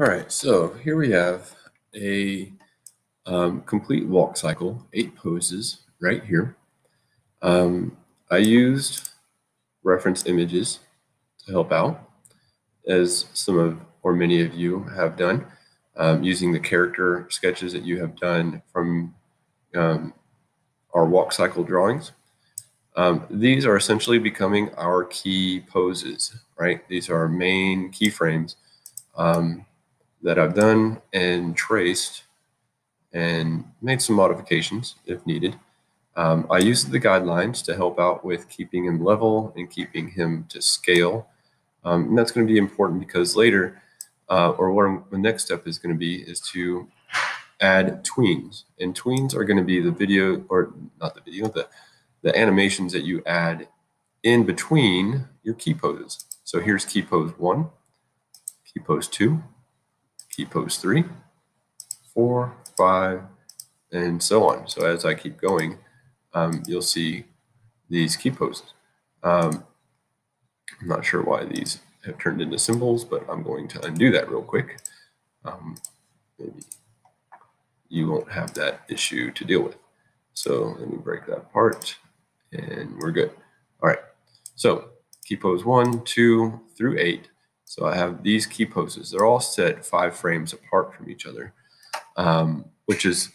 All right, so here we have a um, complete walk cycle, eight poses right here. Um, I used reference images to help out, as some of or many of you have done, um, using the character sketches that you have done from um, our walk cycle drawings. Um, these are essentially becoming our key poses, right? These are our main keyframes um, that I've done and traced and made some modifications if needed. Um, I used the guidelines to help out with keeping him level and keeping him to scale. Um, and that's going to be important because later, uh, or what the next step is going to be, is to add tweens. And tweens are going to be the video, or not the video, the the animations that you add in between your key poses. So here's key pose one, key pose two, key pose three, four, five, and so on. So as I keep going, um, you'll see these key poses. Um, I'm not sure why these have turned into symbols, but I'm going to undo that real quick. Um, maybe you won't have that issue to deal with. So let me break that apart and we're good. All right, so key pose one, two through eight. So I have these key poses. They're all set five frames apart from each other, um, which is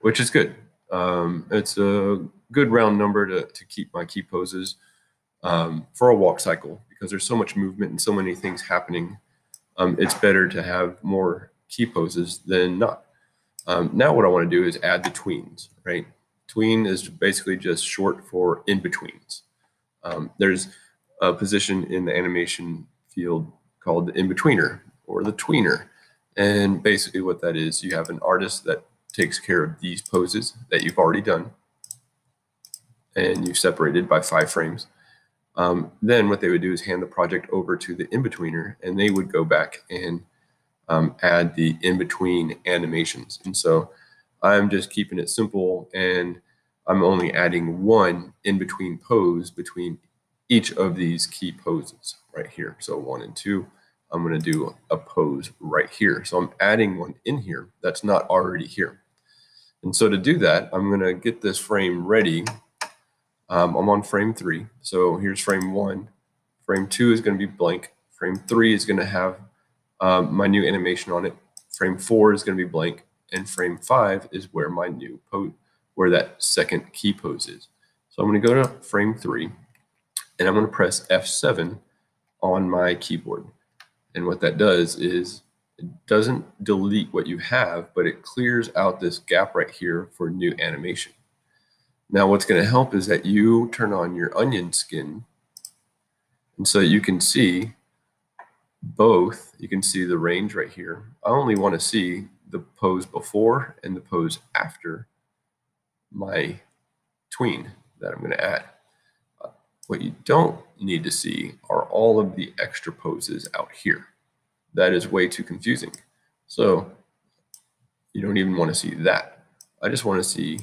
which is good. Um, it's a good round number to, to keep my key poses um, for a walk cycle because there's so much movement and so many things happening. Um, it's better to have more key poses than not. Um, now what I want to do is add the tweens, right? Tween is basically just short for in-betweens. Um, there's a position in the animation field called the in-betweener or the tweener. And basically what that is, you have an artist that takes care of these poses that you've already done and you've separated by five frames. Um, then what they would do is hand the project over to the in-betweener and they would go back and um, add the in-between animations. And so I'm just keeping it simple and I'm only adding one in between pose between each of these key poses right here. So one and two, I'm going to do a pose right here. So I'm adding one in here that's not already here. And so to do that, I'm going to get this frame ready. Um, I'm on frame three. So here's frame one. Frame two is going to be blank. Frame three is going to have um, my new animation on it. Frame four is going to be blank and frame five is where my new pose, where that second key pose is. So I'm going to go to frame three and I'm going to press F7 on my keyboard. And what that does is it doesn't delete what you have, but it clears out this gap right here for new animation. Now what's going to help is that you turn on your onion skin and so you can see both. You can see the range right here. I only want to see the pose before and the pose after my tween that I'm going to add. What you don't need to see are all of the extra poses out here. That is way too confusing. So you don't even want to see that. I just want to see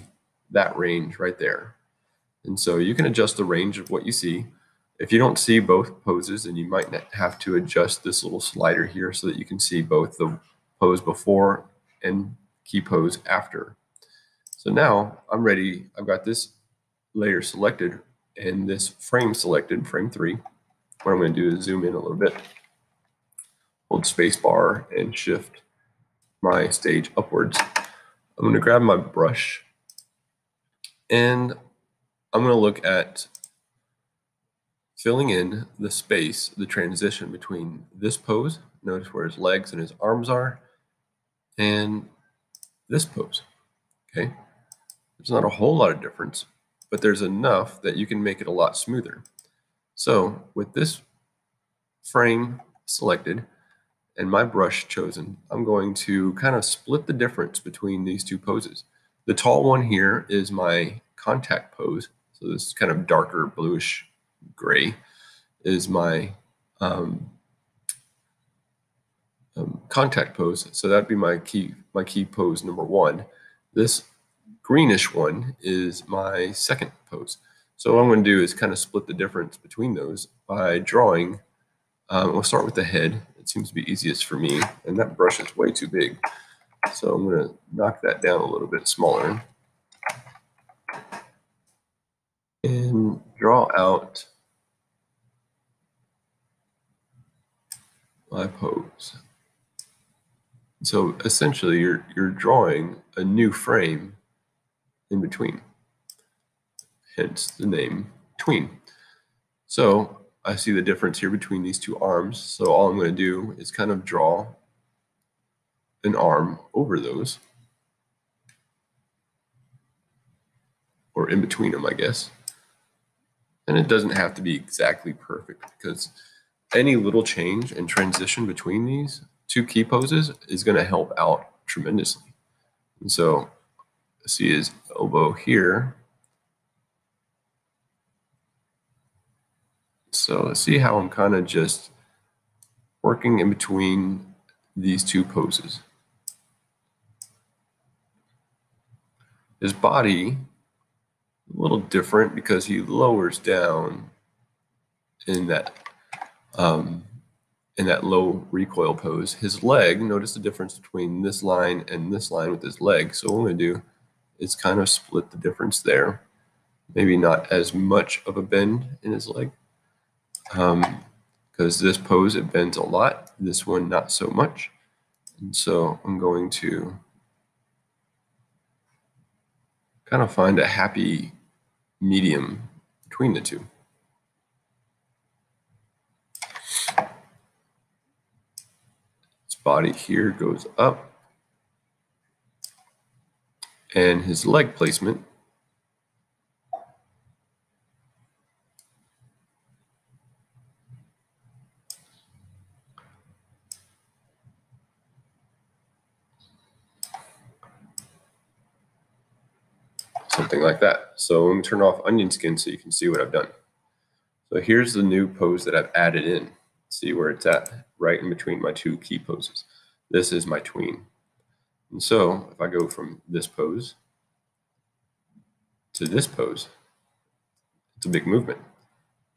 that range right there. And so you can adjust the range of what you see. If you don't see both poses, then you might have to adjust this little slider here so that you can see both the pose before and key pose after. So now I'm ready. I've got this layer selected and this frame selected, frame three. What I'm going to do is zoom in a little bit, hold space bar and shift my stage upwards. I'm going to grab my brush and I'm going to look at filling in the space, the transition between this pose, notice where his legs and his arms are, and this pose. Okay, there's not a whole lot of difference, but there's enough that you can make it a lot smoother. So with this frame selected and my brush chosen, I'm going to kind of split the difference between these two poses. The tall one here is my contact pose. So this kind of darker bluish gray is my um, um, contact pose. So that'd be my key, my key pose number one. This greenish one is my second pose. So what I'm going to do is kind of split the difference between those by drawing. Um, we'll start with the head. it seems to be easiest for me. And that brush is way too big. So I'm going to knock that down a little bit smaller. And draw out my pose. So essentially you're, you're drawing a new frame in between, hence the name tween. So I see the difference here between these two arms. So all I'm going to do is kind of draw an arm over those, or in between them, I guess. And it doesn't have to be exactly perfect because any little change and transition between these two key poses is going to help out tremendously. And so see his elbow here. So see how I'm kind of just working in between these two poses. His body a little different because he lowers down in that um, in that low recoil pose. His leg, notice the difference between this line and this line with his leg. So what I'm going to do is kind of split the difference there. Maybe not as much of a bend in his leg. Because um, this pose, it bends a lot. This one, not so much. And so I'm going to kind of find a happy medium between the two. body here goes up. And his leg placement something like that. So let me turn off onion skin so you can see what I've done. So here's the new pose that I've added in. See where it's at right in between my two key poses. This is my tween. And so if I go from this pose to this pose, it's a big movement.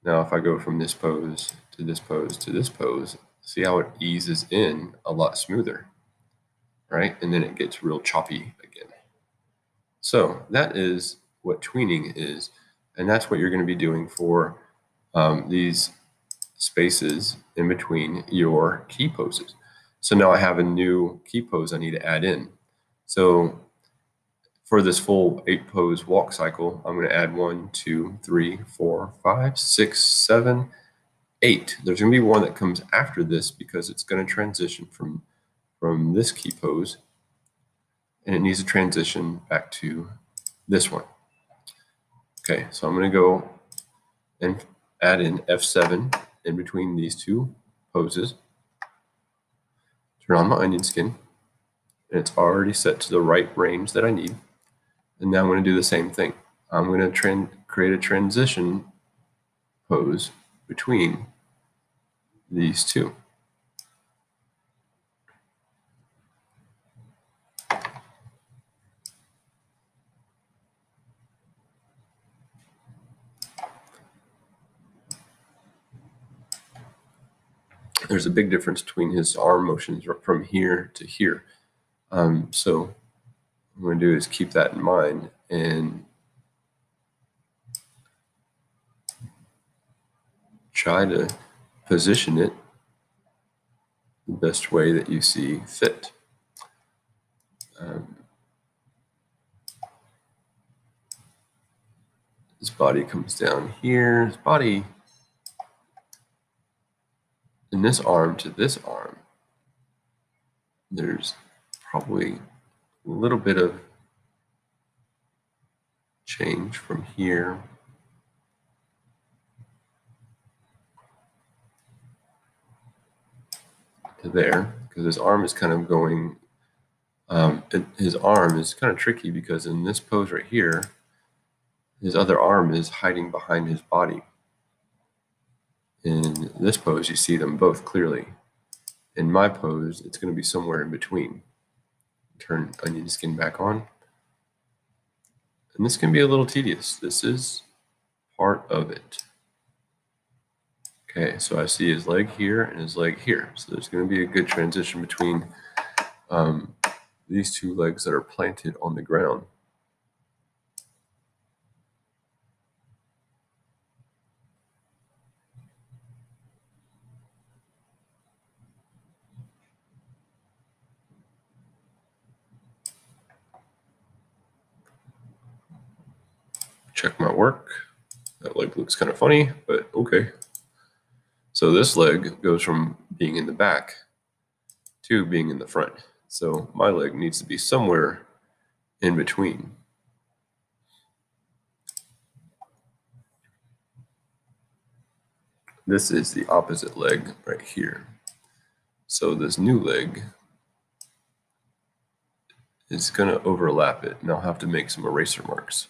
Now if I go from this pose to this pose to this pose, see how it eases in a lot smoother, right? And then it gets real choppy again. So that is what tweening is. And that's what you're going to be doing for um, these spaces in between your key poses. So now I have a new key pose I need to add in. So for this full eight pose walk cycle, I'm going to add one, two, three, four, five, six, seven, eight. There's going to be one that comes after this because it's going to transition from, from this key pose and it needs to transition back to this one. Okay, so I'm going to go and add in F7 in between these two poses. On my onion skin. And it's already set to the right range that I need. And now I'm going to do the same thing. I'm going to create a transition pose between these two. There's a big difference between his arm motions from here to here. Um, so what I'm going to do is keep that in mind and try to position it the best way that you see fit. Um, his body comes down here. His body in this arm to this arm, there's probably a little bit of change from here. To there because his arm is kind of going um, his arm is kind of tricky because in this pose right here his other arm is hiding behind his body this pose, you see them both clearly. In my pose, it's going to be somewhere in between. Turn onion skin back on. And this can be a little tedious. This is part of it. Okay, so I see his leg here and his leg here. So there's going to be a good transition between um, these two legs that are planted on the ground. Check my work. That leg looks kind of funny, but okay. So this leg goes from being in the back to being in the front. So my leg needs to be somewhere in between. This is the opposite leg right here. So this new leg is going to overlap it, and I'll have to make some eraser marks.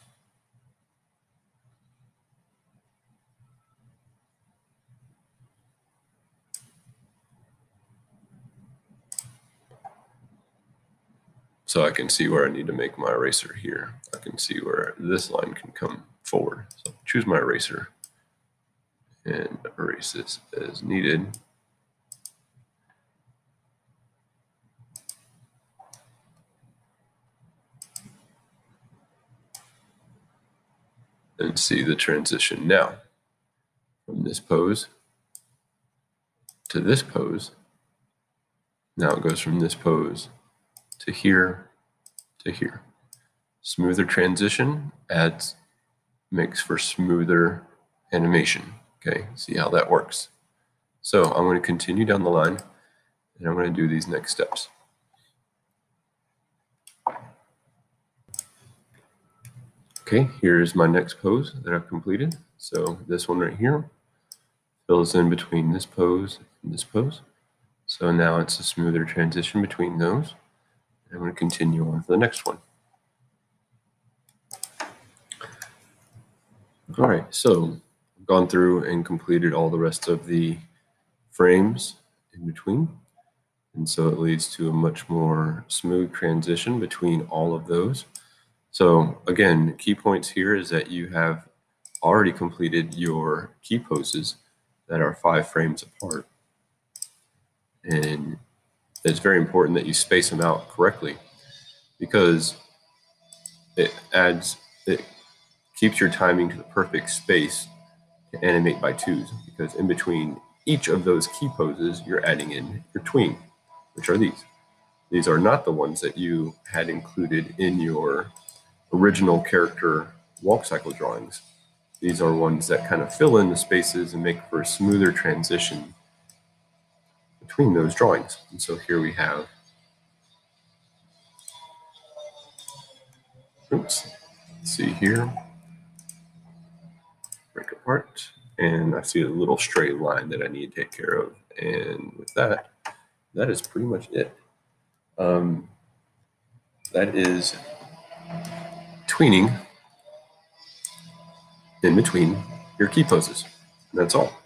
So I can see where I need to make my eraser here. I can see where this line can come forward. So choose my eraser and erase this as needed. And see the transition now from this pose to this pose. Now it goes from this pose to here to here. Smoother transition adds makes for smoother animation. Okay, see how that works. So I'm going to continue down the line and I'm going to do these next steps. Okay, here's my next pose that I've completed. So this one right here fills in between this pose and this pose. So now it's a smoother transition between those. I'm going to continue on to the next one. All right, so I've gone through and completed all the rest of the frames in between. And so it leads to a much more smooth transition between all of those. So again, key points here is that you have already completed your key poses that are five frames apart. And it's very important that you space them out correctly because it adds it keeps your timing to the perfect space to animate by twos because in between each of those key poses you're adding in your tween which are these. These are not the ones that you had included in your original character walk cycle drawings. These are ones that kind of fill in the spaces and make for a smoother transition between those drawings. And so here we have, oops, see here, break apart, and I see a little straight line that I need to take care of. And with that, that is pretty much it. Um, that is tweening in between your key poses. That's all.